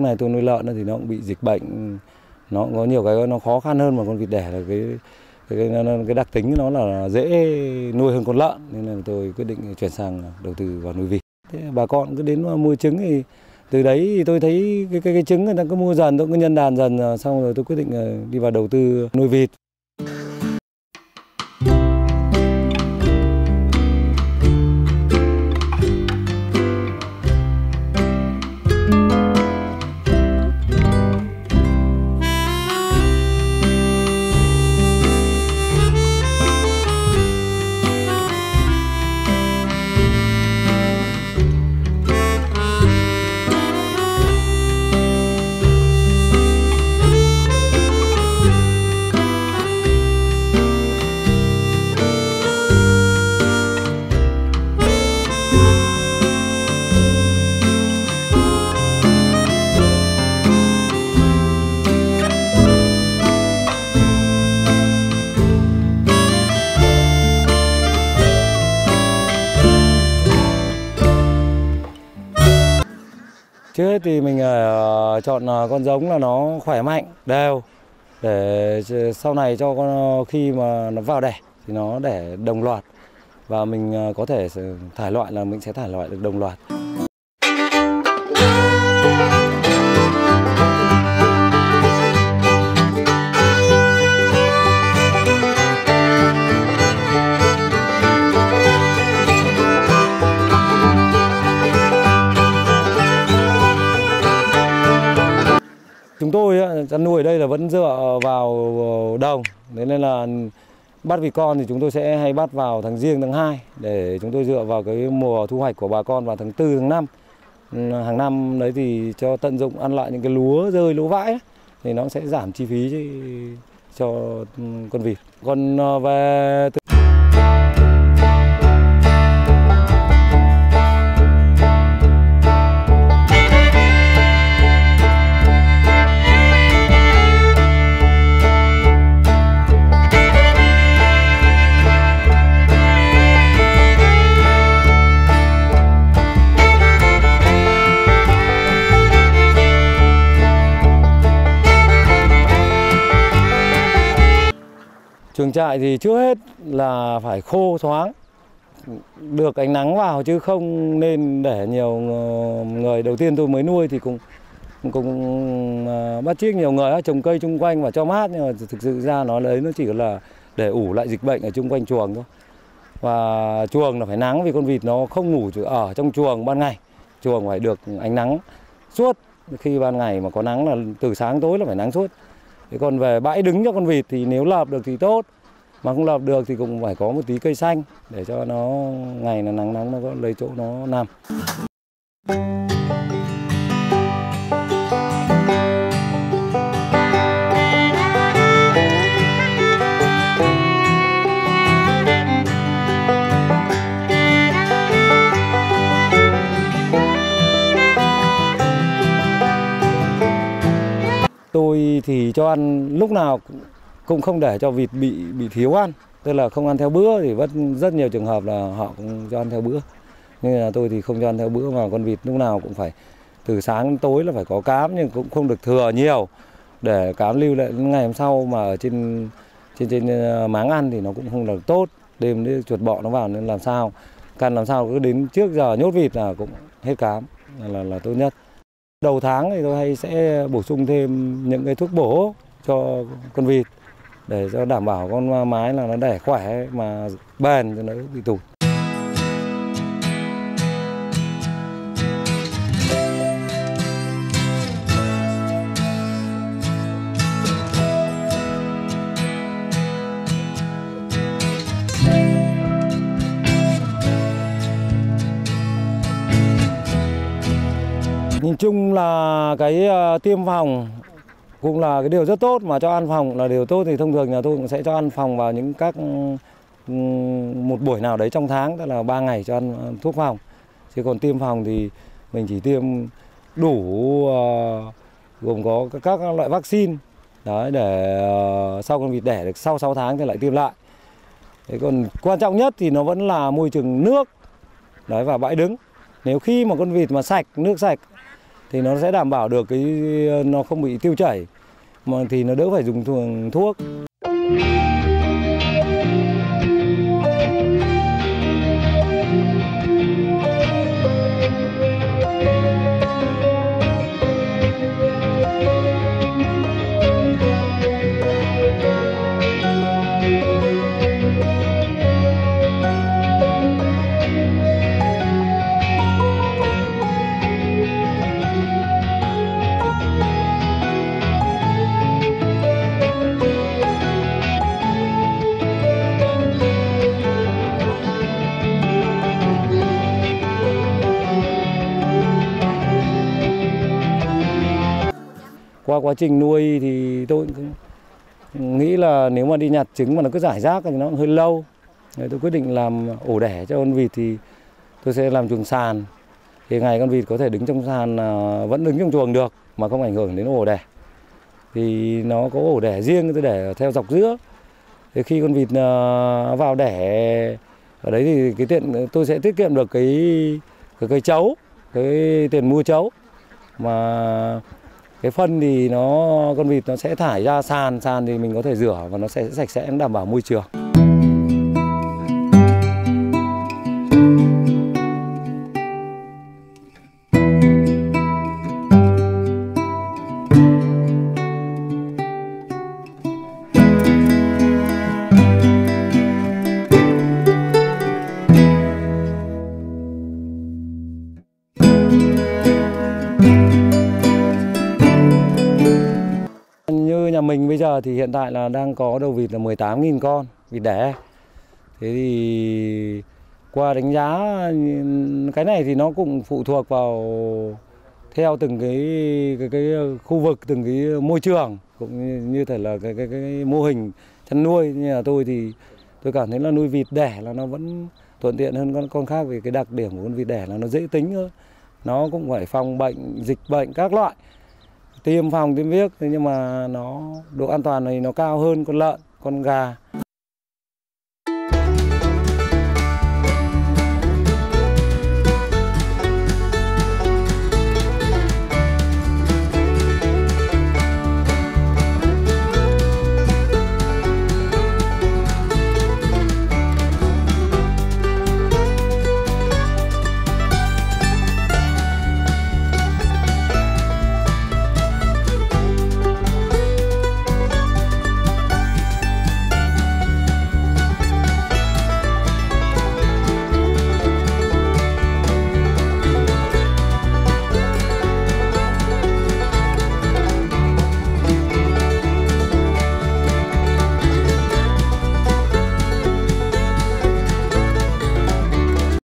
trước này tôi nuôi lợn thì nó cũng bị dịch bệnh nó có nhiều cái nó khó khăn hơn mà con vịt đẻ là cái cái, cái, cái đặc tính nó là dễ nuôi hơn con lợn. Nên là tôi quyết định chuyển sang đầu tư vào nuôi vịt. Thế bà con cứ đến mua trứng thì từ đấy thì tôi thấy cái cái, cái trứng người ta cứ mua dần tôi cứ nhân đàn dần xong rồi tôi quyết định ờ, đi vào đầu tư nuôi vịt. Trước hết thì mình uh, chọn uh, con giống là nó khỏe mạnh, đều để sau này cho con ờ, khi mà nó vào đẻ thì nó đẻ đồng loạt và mình có thể thải loại là mình sẽ thải loại được đồng loạt. Vào ờ, đồng, thế nên là bắt vịt con thì chúng tôi sẽ hay bắt vào tháng riêng tháng 2 để chúng tôi dựa vào cái mùa thu hoạch của bà con vào tháng 4 tháng 5. Ừ, hàng năm đấy thì cho tận dụng ăn lại những cái lúa rơi lúa vãi ấy, thì nó sẽ giảm chi phí cho ừ, con vịt. Còn ờ, về Chuồng trại thì trước hết là phải khô thoáng, được ánh nắng vào chứ không nên để nhiều người đầu tiên tôi mới nuôi thì cũng cũng ờ, bắt chiếc nhiều người trồng cây chung quanh và cho mát nhưng mà thực sự ra nó lấy nó chỉ là để ủ lại dịch bệnh ở chung quanh chuồng thôi. Và chuồng là phải nắng vì con vịt nó không ngủ ở trong chuồng ban ngày. Chuồng phải được ánh nắng suốt. Khi ban ngày mà có nắng là từ sáng tối là phải nắng suốt. Thế còn về bãi đứng cho con vịt thì nếu lợp được thì tốt. Mà không lợp được thì cũng phải có một tí cây xanh để cho nó, ngày là nắng nắng nó có lấy chỗ nó nằm. Tôi thì cho ăn lúc nào cũng không để cho vịt bị bị thiếu ăn, tức là không ăn theo bữa thì vẫn rất nhiều trường hợp là họ cũng cho ăn theo bữa. Nhưng là tôi thì không cho ăn theo bữa mà con vịt lúc nào cũng phải từ sáng đến tối là phải có cám nhưng cũng không được thừa nhiều để cám lưu lại ngày hôm sau mà ở trên trên trên ờ, máng ăn thì nó cũng không được tốt. Đêm đi chuột bọ nó vào nên làm sao cần làm sao cứ đến trước giờ nhốt vịt là cũng hết cám là là, là tốt nhất. Đầu tháng thì tôi hay sẽ bổ sung thêm những cái thuốc bổ cho con vịt để cho đảm bảo con mái là nó đẻ khỏe mà bền cho nó bị tụt. Nhìn chung là cái ờ, tiêm phòng cũng là cái điều rất tốt mà cho ăn phòng là điều tốt thì thông thường nhà tôi cũng sẽ cho ăn phòng vào những các ừ, một buổi nào đấy trong tháng tức là 3 ngày cho ăn ờ, thuốc phòng. Chứ còn tiêm phòng thì mình chỉ tiêm đủ uh, gồm có các loại vaccine. Đấy để uh, sau con vịt đẻ được sau 6 tháng thì lại tiêm lại. Thế còn quan trọng nhất thì nó vẫn là môi trường nước. Đấy và bãi đứng. Nếu khi mà con vịt mà sạch nước sạch thì nó sẽ đảm bảo được cái, nó không bị tiêu chảy, mà thì nó đỡ phải dùng thuốc. Quá trình nuôi thì tôi nghĩ là nếu mà đi nhặt trứng mà nó cứ giải rác thì nó cũng hơi lâu. Đấy, tôi quyết định làm ổ đẻ cho con vịt thì tôi sẽ làm chuồng sàn. Thì ngày con vịt có thể đứng trong sàn à, vẫn đứng trong chuồng được mà không ảnh hưởng đến ổ đẻ. Thì nó có ổ đẻ riêng tôi để theo dọc giữa. Thì khi con vịt à, vào đẻ ở đấy thì cái tiện tôi sẽ tiết kiệm được cái cái, cái chấu cái tiền mua chấu. Mà cái phân thì nó, con vịt nó sẽ thải ra sàn sàn thì mình có thể rửa và nó sẽ sạch sẽ, đảm bảo môi trường. Mình bây giờ thì hiện tại là đang có đầu vịt là 18.000 con vịt đẻ. Thế thì qua đánh giá cái này thì nó cũng phụ thuộc vào theo từng cái cái, cái khu vực từng cái môi trường cũng như, như thể là cái, cái cái mô hình chăn nuôi. Như là tôi thì tôi cảm thấy là nuôi vịt đẻ là nó vẫn thuận tiện hơn con con khác vì cái đặc điểm của con vịt đẻ là nó dễ tính hơn. Nó cũng phải phòng bệnh dịch bệnh các loại tiêm phòng tiêm viết thế nhưng mà nó độ an toàn này nó cao hơn con lợn, con gà.